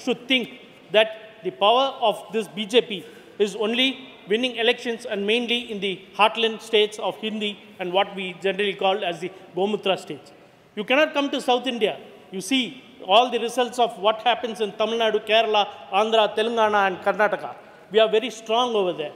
should think that the power of this BJP is only winning elections and mainly in the heartland states of Hindi and what we generally call as the Gomutra states. You cannot come to South India. You see all the results of what happens in Tamil Nadu, Kerala, Andhra, Telangana, and Karnataka. We are very strong over there.